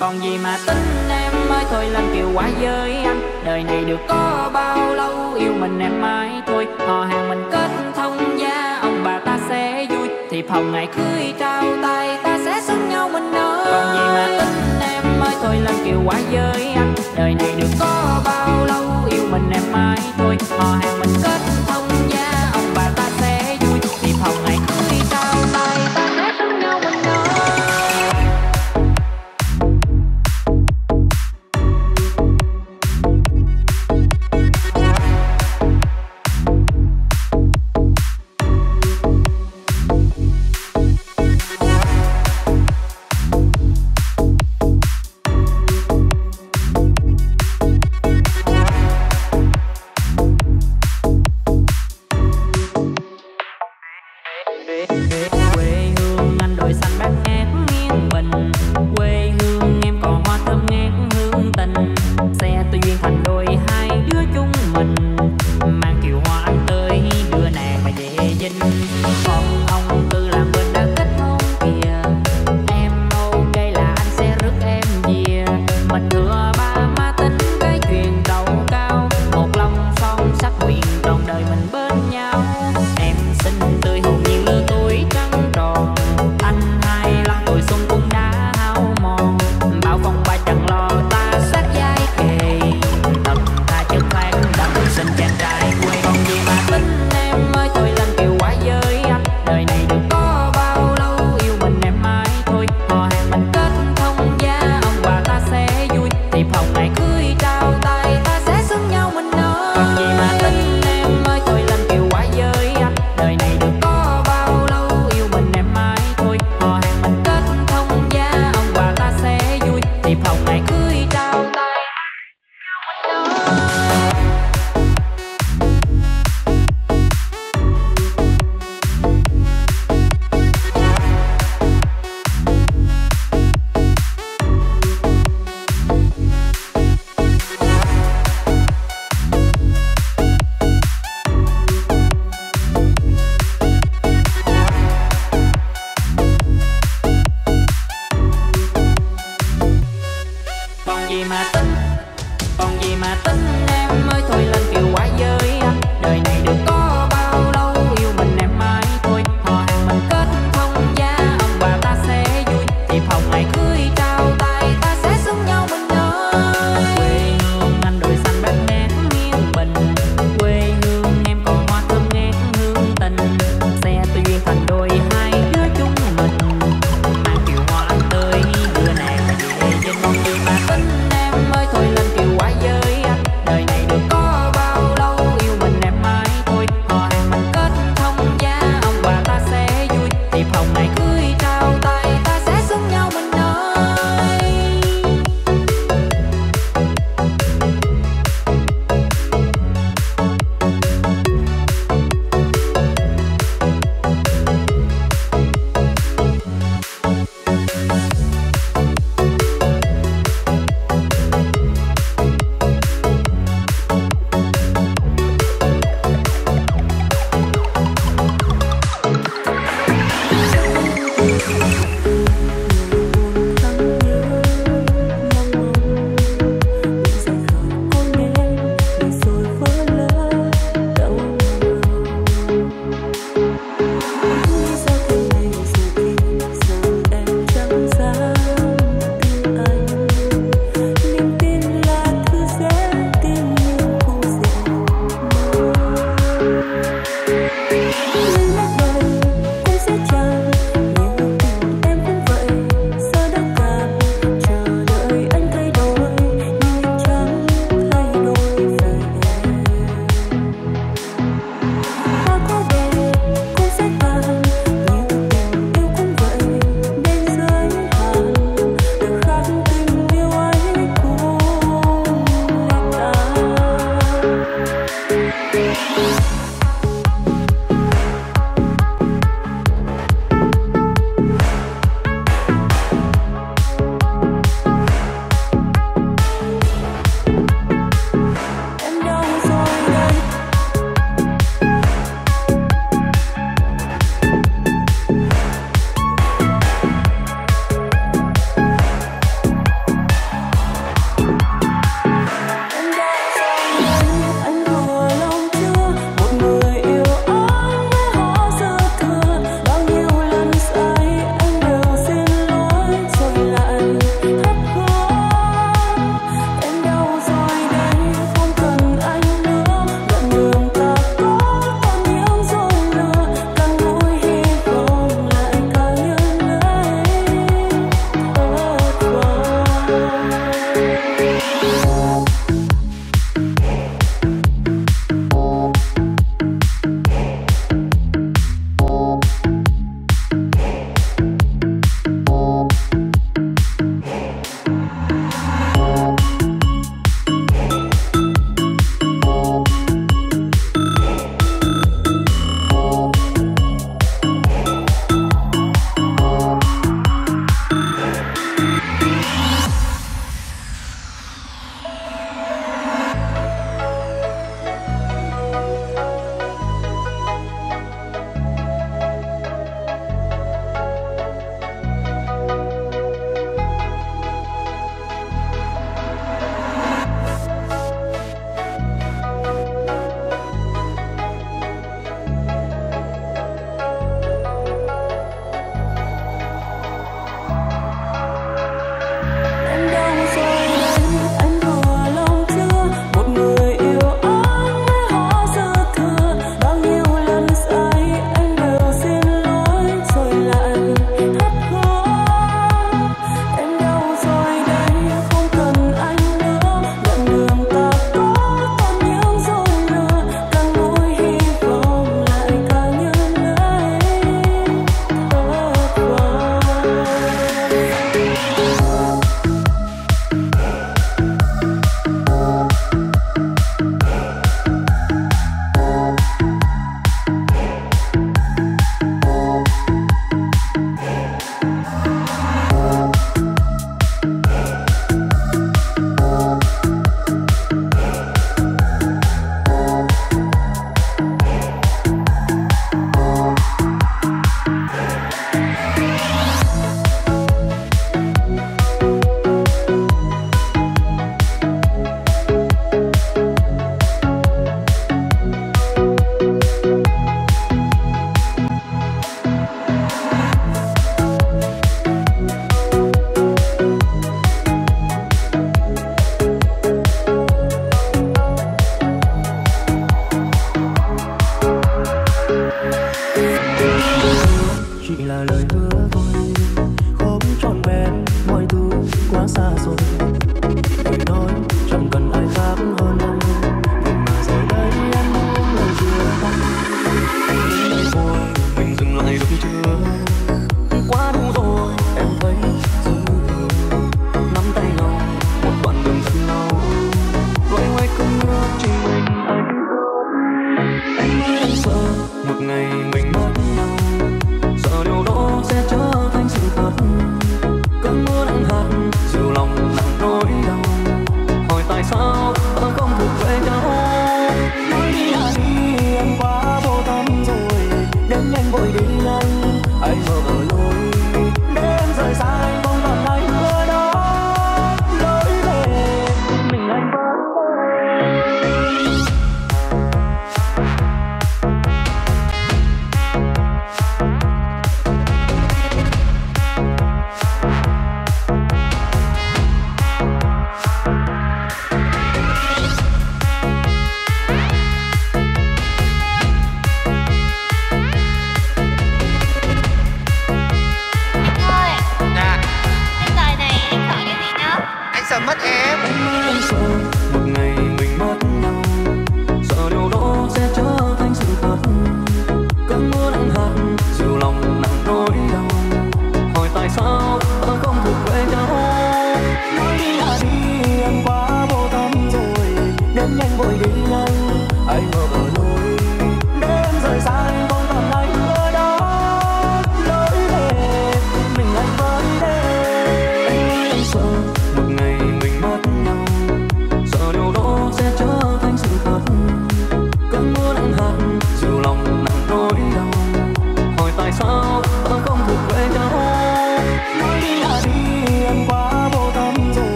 còn gì mà tính em ơi thôi lên kiều quá với anh. Đời này được có bao lâu, yêu mình em mãi thôi. Họ hàng mình kết thông gia, ông bà ta sẽ vui. Thì phòng ngày cưới trao tay, ta sẽ xứng nhau mình ơi. Còn gì mà tính em ơi thôi lên kiều quá với anh. Đời này được có bao lâu, yêu mình em mãi thôi. Họ hàng mình kết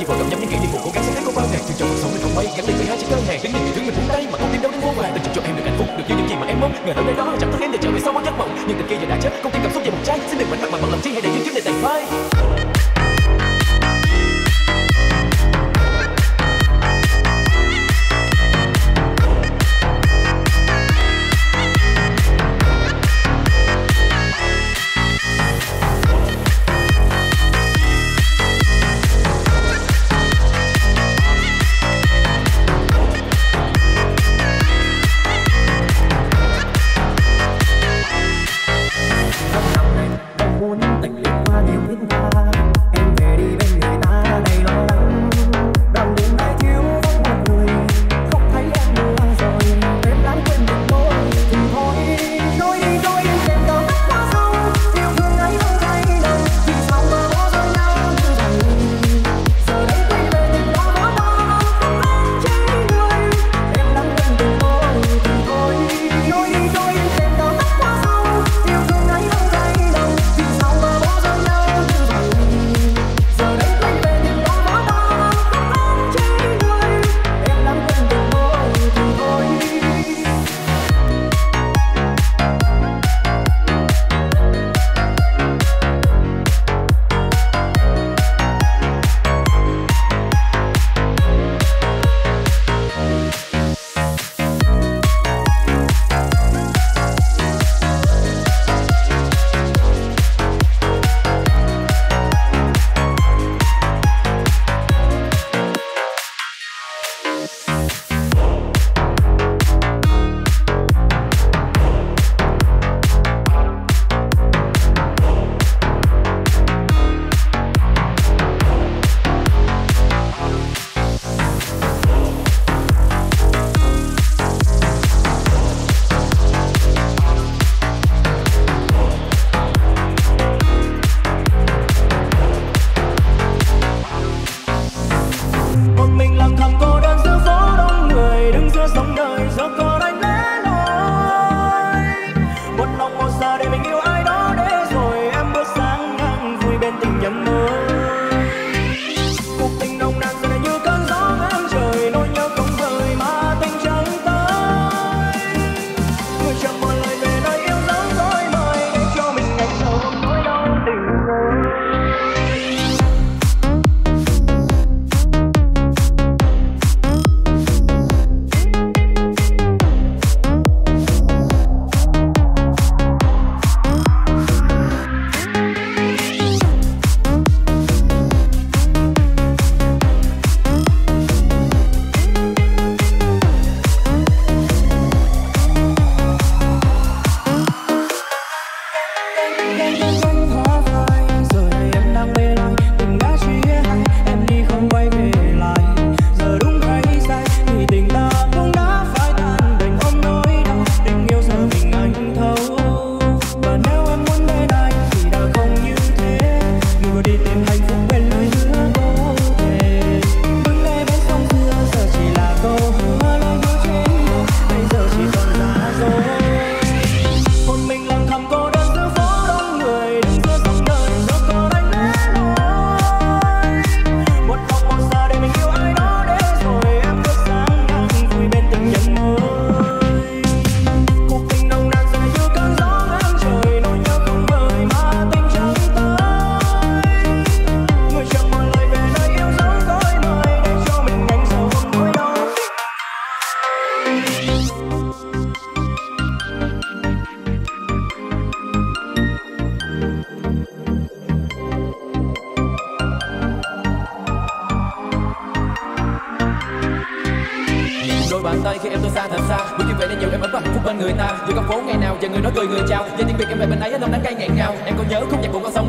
chỉ vào đậm nhắm những kỷ niệm buồn cố gắng sẽ thấy có bao ngày. Từ trong cuộc sống, mình không may gắn liền với hai chữ đơn hàng đến những người thương mình buông tay, mà không tin đâu đến vô vàng tình chúc cho em được hạnh phúc, được như những gì mà em mong. Ngày hôm nay đó, chẳng thức em để trở về sau mỗi giấc mộng. Nhưng tình kia giờ đã chết, không tin cảm xúc về một trái. Xin đừng mạnh mặt mà bằng lòng chi hay để những kiếp này tàn phai.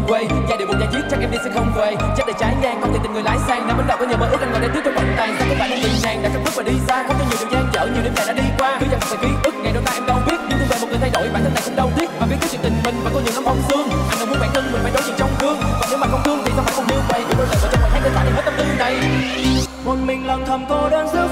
Không quay buồn con một nhà buồn chiếc chắc em đi sẽ không về. Chắc để trái ngang, không thể tình người lái sang. Năm bắt đầu có nhiều mơ ước, anh ngồi đây trước trong vòng tay. Sao các bạn đang tình nàng đã cất bước và đi xa không có nhiều thời gian chở nhiều đêm dài đã đi qua. Cứ dần dần ký ức, ngày đôi ta em đâu biết. Nhưng thương về một người thay đổi, bản thân này cũng đâu tiếc mà biết cái chuyện tình mình và có nhiều lắm mong xương. Anh đâu muốn bản thân mình phải đối diện trong gương. Và nếu mà không thương thì sao phải không yêu vậy Cứ đôi lời vào trong ngoài hát để tỏa đi hết tâm tư này. Một mình lặng thầm cô đơn giữa